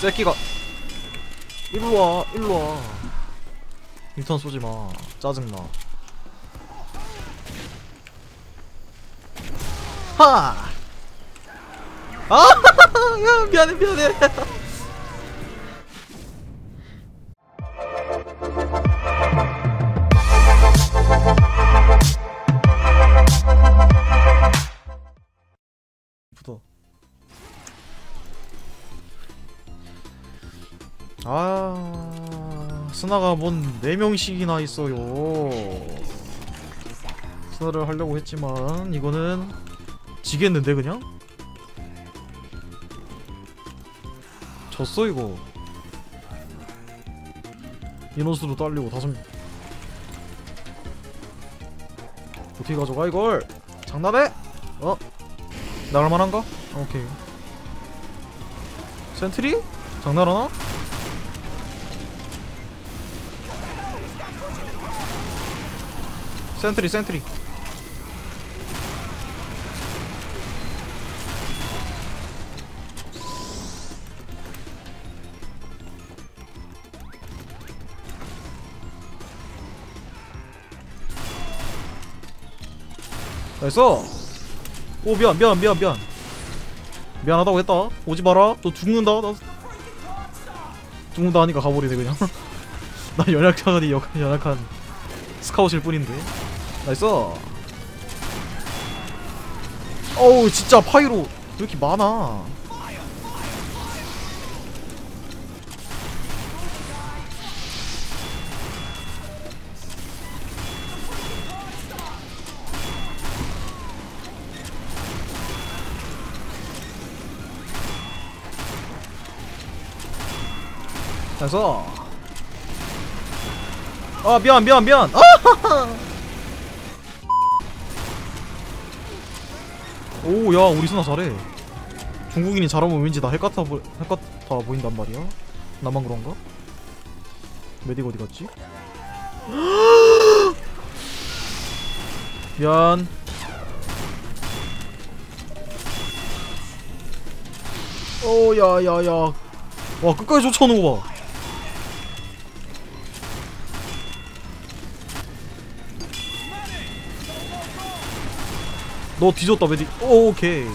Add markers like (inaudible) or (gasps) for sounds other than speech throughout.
새끼가 일로와 일로와 인턴 쏘지마 짜증나 하! 아! (laughs) 야 미안해 미안해 아 스나가 뭔 4명씩이나 있어요 스나를 하려고 했지만 이거는 지겠는데 그냥? 졌어 이거 인원수도 딸리고 다섯 명 어떻게 가져가 이걸 장난해? 어? 나갈 만한가? 오케이 센트리? 장난하나? 센트리 센트리. nice. 오 미안 미안 미안 미안. 미안하다고 했다. 오지 마라. 너 죽는다. 나 죽는다 하니까 가버리네 그냥. (laughs) 나 여 연약한 Scout일 뿐인데 nice. 어우 진짜 Pyro 왜 이렇게 많아? nice. 아 미안 미안 미안. 아! (laughs) 오 야 우리 스나 잘해 중국인이 잘하면 왠지 나 핵같아 보, 핵같아 보인단 말이야 나만 그런가? Medic 어디 갔지? (gasps) 미안 오 야 야 야 와 끝까지 쫓아오는 거 봐. 너 뒤졌다. 오, 오케이.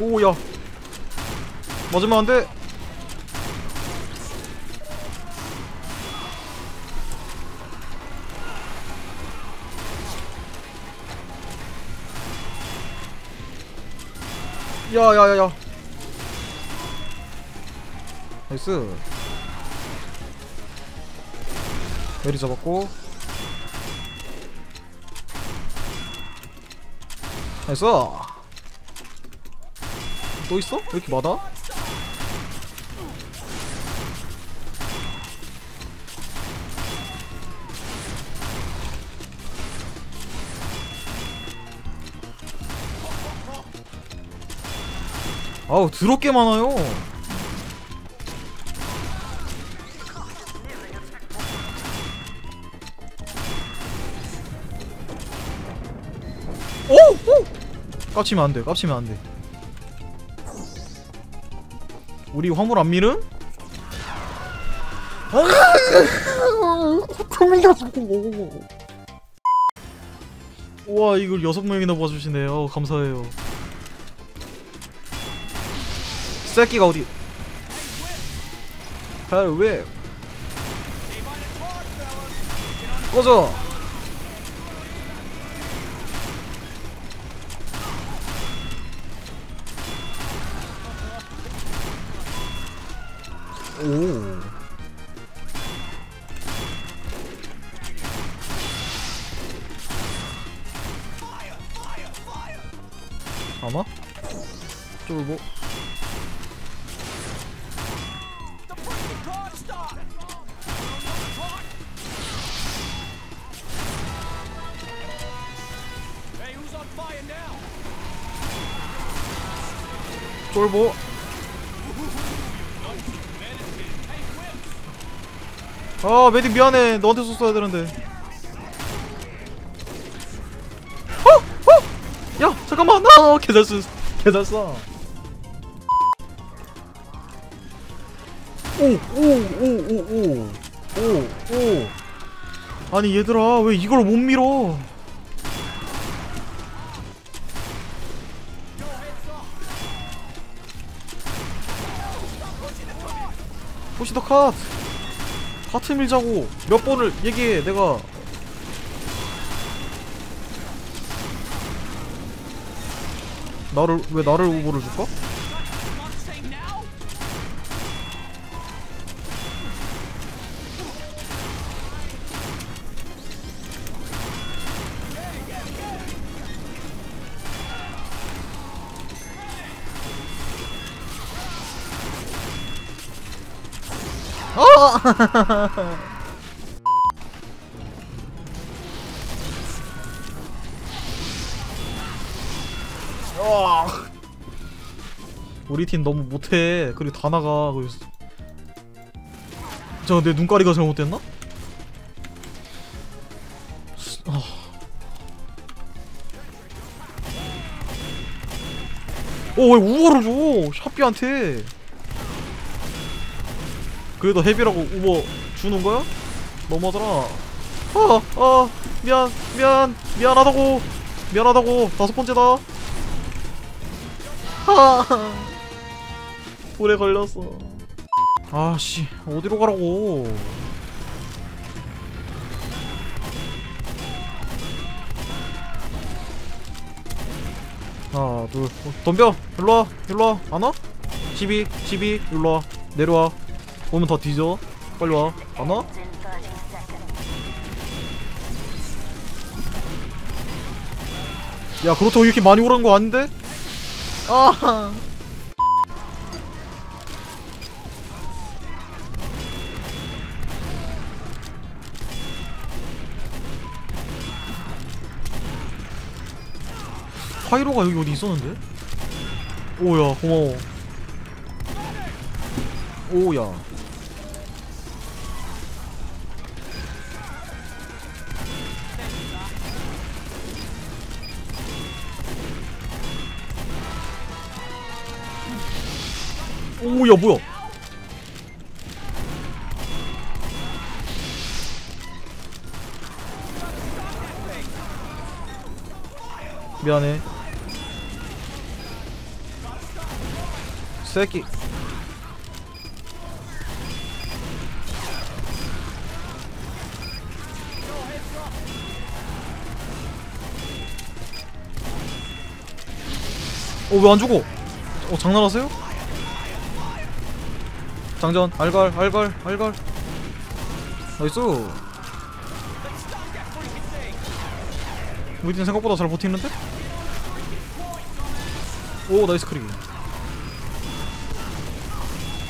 오야. 안 돼. 야야야야 나이스 메리 잡았고 나이스 또 있어? 왜 이렇게 많아? 아우 더럽게 많아요 오! 오! 깝치면 안돼 깝치면 안돼 우리 화물 안 밀음? 우와 이걸 여섯 명이나 봐주시네요 감사해요 새끼가 어디? 헬왜? 꺼져. 오. 아마? 쫄보 쫄보. 아 메딕 미안해. 너한테 썼어야 되는데. 어? 어? 야 잠깐만. 아 개잘쓰 개잘 써 오 오 오 오 오 오 오. 아니 얘들아 왜 이걸 못 밀어 포시더 컷. 하트 밀자고. 몇 번을 얘기해 내가. 나를 왜 나를 우보를 줄까? (laughs) 우리 팀 너무 못해. 그리고 다 나가. 그래서 저내 눈가리가 잘못됐나? 스- 아. 어왜 우버를 줘? 샤피한테 그래도 헤비라고 우버 주는 거야? 너무하잖아 아, 아, 미안, 미안, 미안하다고, 미안하다고, 다섯 번째다. 아, 불에 걸렸어. 아씨, 어디로 가라고? 하나, 둘, 어, 덤벼, 일로 와, 일로 와, 안 와? 12, 12, 일로 와, 내려와. 오면 더 뒤져. 빨리 와, 안 와? 야 그렇다고 이렇게 많이 오라는 거 아닌데? 아 파이로가 여기 어디 있었는데? 오야 고마워 오야 오야 뭐야? 미안해. 새끼. 어왜 안 죽어? 어 장난하세요? 장전 알갈 알갈 알갈. 나이스. 우리 팀 생각보다 잘 버티는데? 오 nice 크리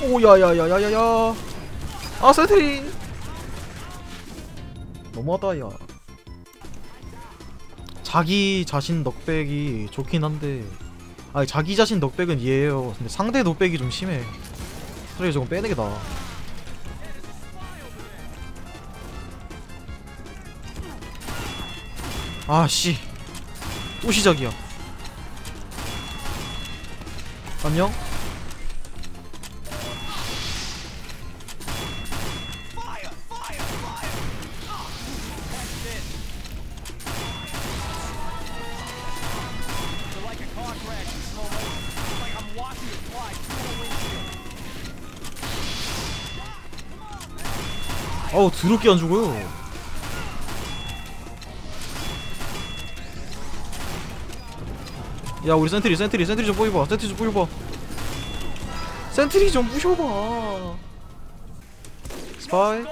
오 야야야야야야. 아 sentry 너무하다 야. 자기 자신 knockback이 좋긴 한데. 아니 자기 자신 knockback은 이해해요. 근데 상대 knockback이 좀 심해 차라리 저건 빼는 게 나아. 아씨 또 시작이야. 안녕. 어우 드럽게 안 죽어요. 야 우리 sentry sentry sentry 좀 보여봐. sentry 좀 보여봐. sentry 좀 부셔봐. 스파이.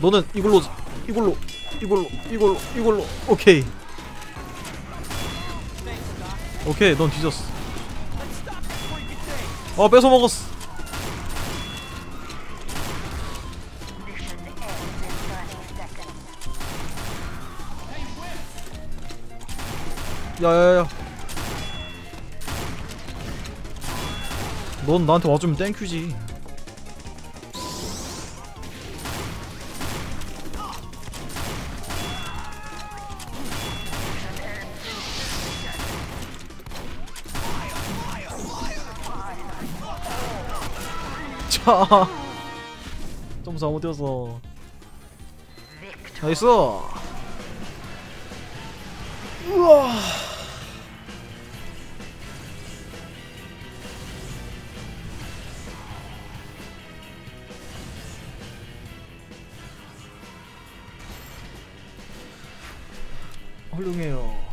너는 이걸로 이걸로 이걸로 이걸로 이걸로. 오케이. 오케이 넌 뒤졌어. 아 뺏어 먹었어 야야야 넌 나한테 와주면 땡큐지 자, 좀 잘못되었어. 나이스. 우와. 훌륭해요.